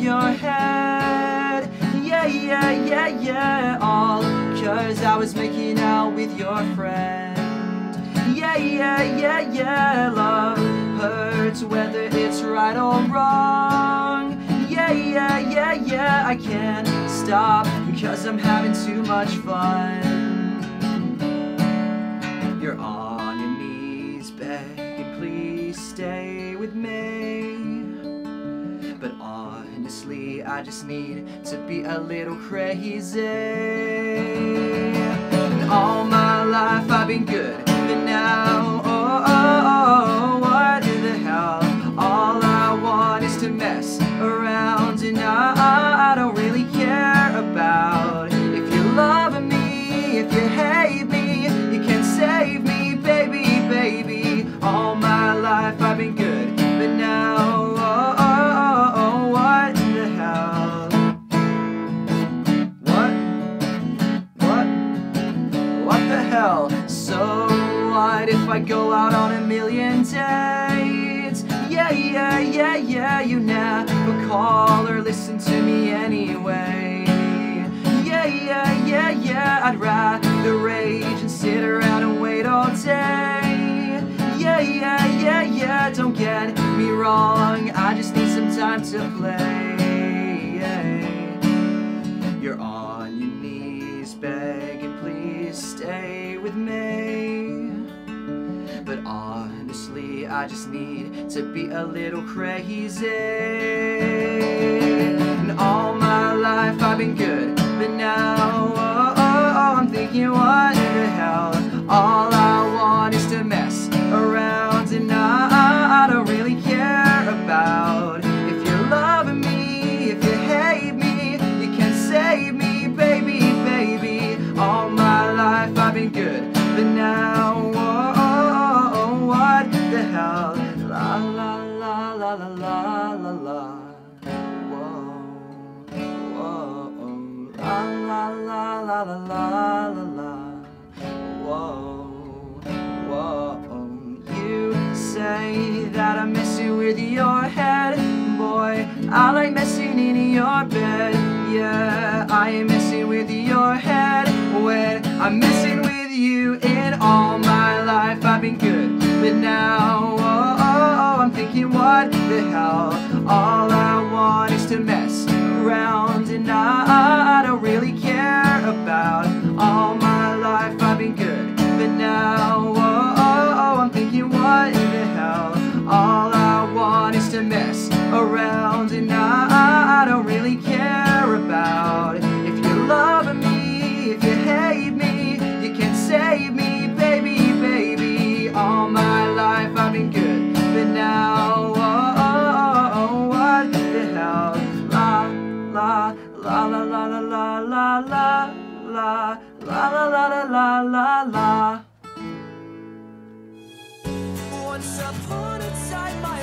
your head. Yeah, yeah, yeah, yeah. All cause I was making out with your friend. Yeah, yeah, yeah, yeah. Love hurts whether it's right or wrong. Yeah, yeah, yeah, yeah. I can't stop because I'm having too much fun. You're on your knees, begging, please stay with me. Honestly, I just need to be a little crazy. And all my life I've been good, but now, the hell? So what if I go out on a million dates? Yeah, yeah, yeah, yeah, you never call or listen to me anyway. Yeah, yeah, yeah, yeah, I'd rather rage and sit around and wait all day. Yeah, yeah, yeah, yeah, don't get me wrong, I just need some time to play. I just need to be a little crazy. And all my life I've been good, la la la la la. Whoa, whoa. You say that I'm messing with your head, boy. I like messing in your bed. Yeah, I am messing with your head when I'm messing with you. In all my life, I've been good, but now, oh, oh, oh, I'm thinking, what the hell? Life I've been good, but now, oh, oh, oh, oh, what the hell? La, la, la, la, la, la, la, la, la, la, la, la, la, la, la, la. Once upon a time direction